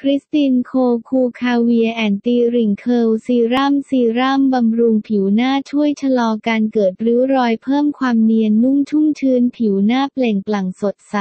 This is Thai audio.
คริสตินโคคูล Caviar Anti Wrinkle Serum ซีรัมบำรุงผิวหน้าช่วยชะลอการเกิดริ้วรอยเพิ่มความเนียนนุ่มชุ่มชื้นผิวหน้าเปล่งปลั่งสดใส